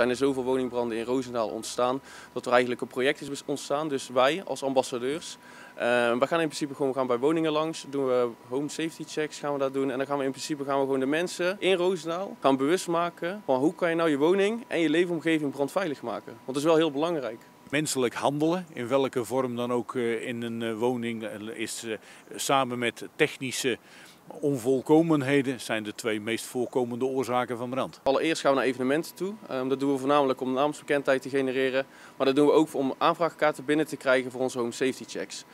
zijn er zoveel woningbranden in Roosendaal ontstaan dat er eigenlijk een project is ontstaan. Dus wij als ambassadeurs, uh, we gaan in principe gewoon gaan bij woningen langs, doen we home safety checks gaan we dat doen. En dan gaan we in principe gaan we gewoon de mensen in Roosendaal gaan bewust maken van hoe kan je nou je woning en je leefomgeving brandveilig maken. Want dat is wel heel belangrijk menselijk handelen, in welke vorm dan ook in een woning, is samen met technische onvolkomenheden zijn de twee meest voorkomende oorzaken van brand. Allereerst gaan we naar evenementen toe. Um, dat doen we voornamelijk om naamsbekendheid te genereren. Maar dat doen we ook om aanvraagkaarten binnen te krijgen voor onze home safety checks.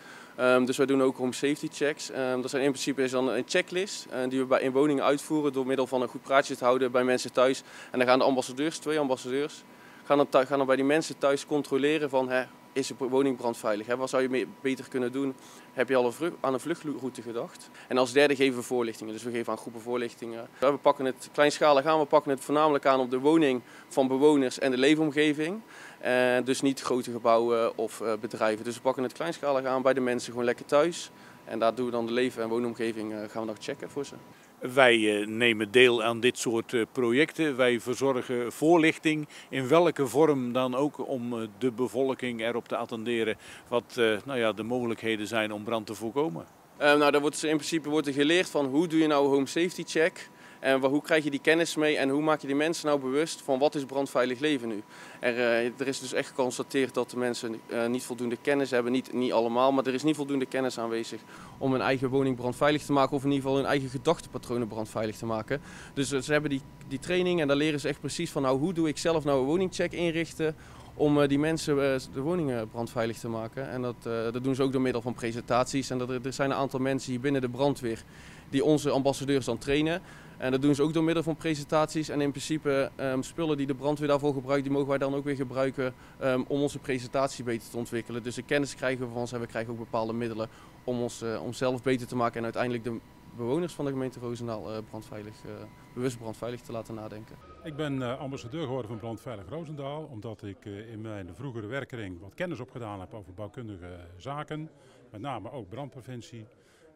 Um, dus wij doen ook home safety checks. Um, dat zijn in principe dan een checklist uh, die we bij in woningen uitvoeren door middel van een goed praatje te houden bij mensen thuis. En dan gaan de ambassadeurs, twee ambassadeurs, gaan dan, bij die mensen thuis controleren van hè, is de woning brandveilig? Hè? Wat zou je beter kunnen doen? Heb je al aan een vluchtroute gedacht? En als derde geven we voorlichtingen. Dus we geven aan groepen voorlichtingen. We pakken het kleinschalig aan. We pakken het voornamelijk aan op de woning van bewoners en de leefomgeving. Uh, dus niet grote gebouwen of uh, bedrijven. Dus we pakken het kleinschalig aan bij de mensen gewoon lekker thuis. En daar doen we dan de leven- en woonomgeving uh, gaan we nog checken voor ze. Wij eh, nemen deel aan dit soort eh, projecten. Wij verzorgen voorlichting in welke vorm dan ook om eh, de bevolking erop te attenderen wat nou ja, de mogelijkheden zijn om brand te voorkomen. Uh, nou, daar wordt in principe wordt er geleerd van hoe doe je nou home safety check. En hoe krijg je die kennis mee en hoe maak je die mensen nou bewust van wat is brandveilig leven nu? Er, er is dus echt geconstateerd dat de mensen uh, niet voldoende kennis hebben, niet, niet allemaal, maar er is niet voldoende kennis aanwezig om hun eigen woning brandveilig te maken of in ieder geval hun eigen gedachtepatronen brandveilig te maken. Dus ze hebben die, die training en daar leren ze echt precies van nou hoe doe ik zelf nou een woningcheck inrichten om uh, die mensen uh, de woningen brandveilig te maken. En dat, dat doen ze ook door middel van presentaties. En dat er, zijn een aantal mensen hier binnen de brandweer die onze ambassadeurs dan trainen. En dat doen ze ook door middel van presentaties. En in principe um, spullen die de brandweer daarvoor gebruikt, die mogen wij dan ook weer gebruiken um, om onze presentatie beter te ontwikkelen. Dus de kennis krijgen we van ons en we krijgen ook bepaalde middelen om ons om zelf beter te maken en uiteindelijk de bewoners van de gemeente Roosendaal uh, brandveilig, uh, bewust brandveilig te laten nadenken. Ik ben uh, ambassadeur geworden van Brandveilig Roosendaal omdat ik in mijn vroegere werkering wat kennis opgedaan heb over bouwkundige zaken, met name ook brandpreventie.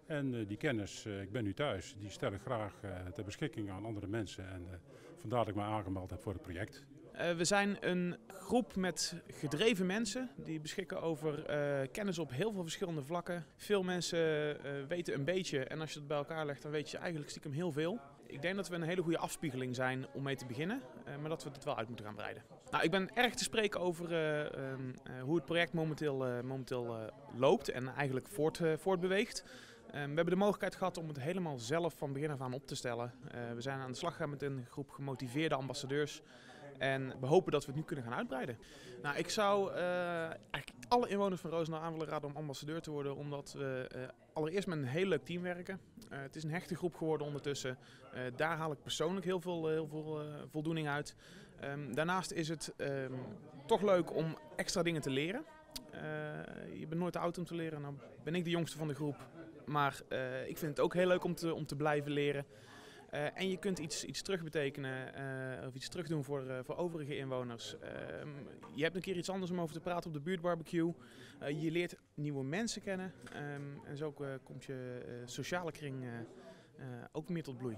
En die kennis, ik ben nu thuis, die stel ik graag ter beschikking aan andere mensen. En vandaar dat ik me aangemeld heb voor het project. We zijn een groep met gedreven mensen die beschikken over kennis op heel veel verschillende vlakken. Veel mensen weten een beetje en als je het bij elkaar legt dan weet je eigenlijk stiekem heel veel. Ik denk dat we een hele goede afspiegeling zijn om mee te beginnen, maar dat we het wel uit moeten gaan breiden. Nou, ik ben erg te spreken over um, hoe het project momenteel, momenteel loopt en eigenlijk voort, voortbeweegt. Um, we hebben de mogelijkheid gehad om het helemaal zelf van begin af aan op te stellen. We zijn aan de slag gegaan met een groep gemotiveerde ambassadeurs. En we hopen dat we het nu kunnen gaan uitbreiden. Nou, ik zou uh, eigenlijk alle inwoners van Roosendaal aan willen raden om ambassadeur te worden. Omdat we uh, allereerst met een heel leuk team werken. het is een hechte groep geworden ondertussen. daar haal ik persoonlijk heel veel, heel veel voldoening uit. Um, daarnaast is het um, toch leuk om extra dingen te leren. je bent nooit te oud om te leren. Nou ben ik de jongste van de groep. Maar ik vind het ook heel leuk om te, om te blijven leren. Uh, en je kunt iets, iets terug betekenen uh, of iets terug doen voor, voor overige inwoners. Ehm, je hebt een keer iets anders om over te praten op de buurtbarbecue. je leert nieuwe mensen kennen. Um, en zo komt je sociale kring ook meer tot bloei.